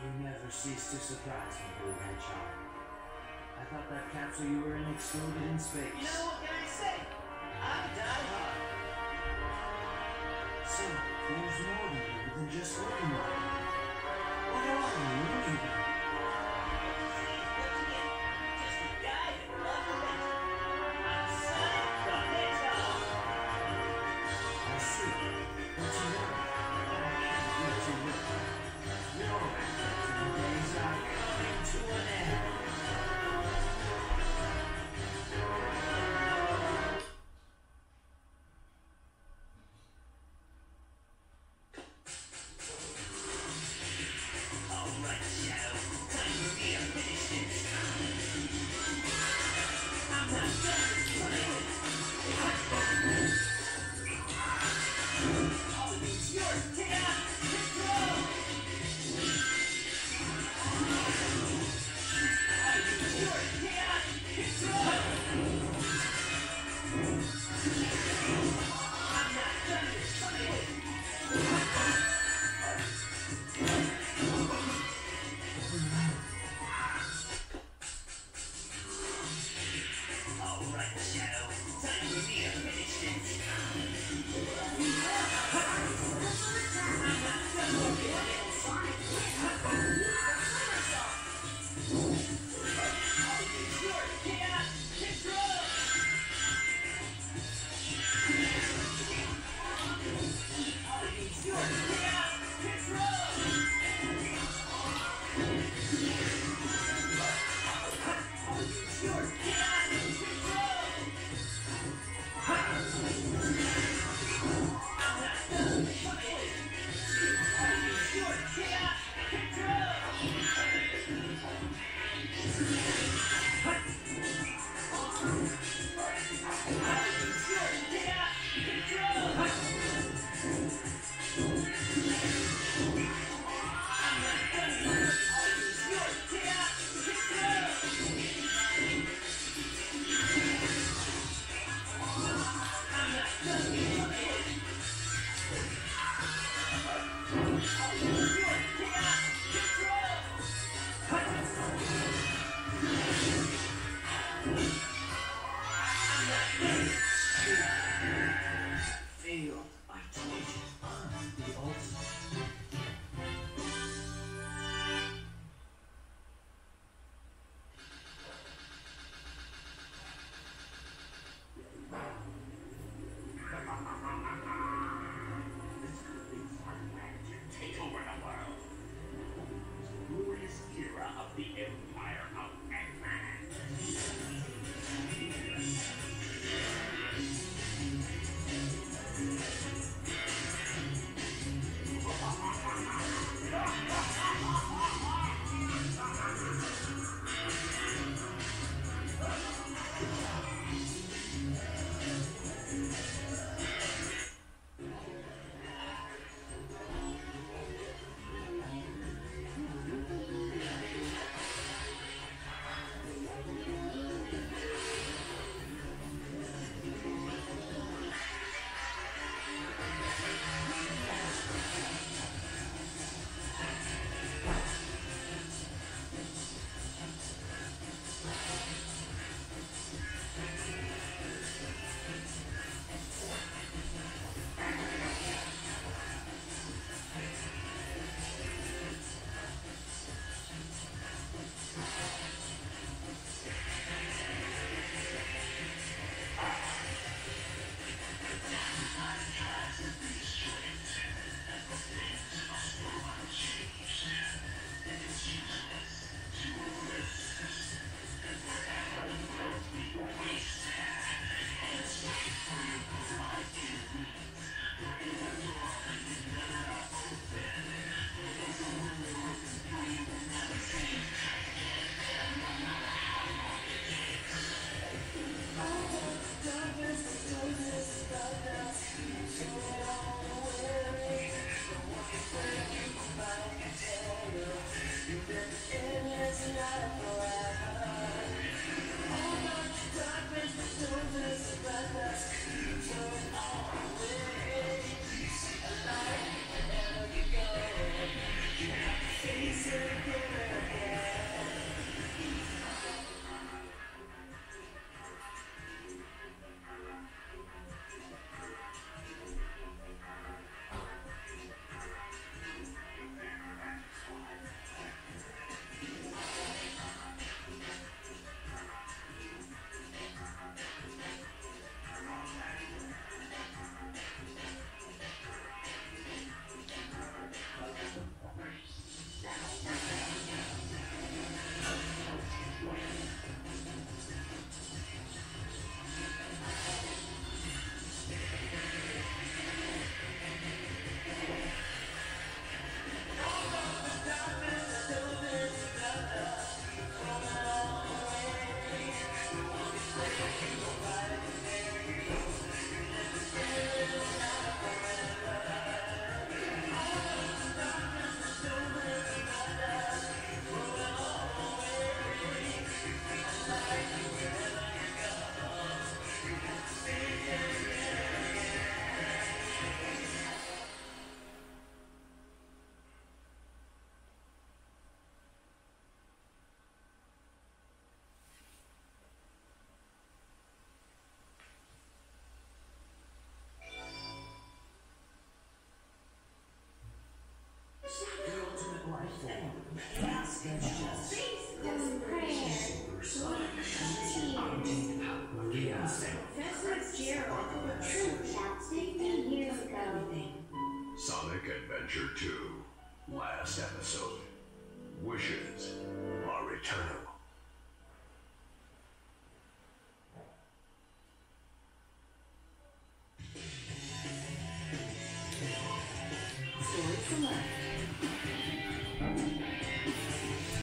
You never cease to surprise me, Blue Hedgehog. I thought that capsule you were in exploded in space. You know what can I say? I'm die hard. So, there's more to you than just looking like. What are you, anyway? Adventure 2. Last episode. Wishes are eternal.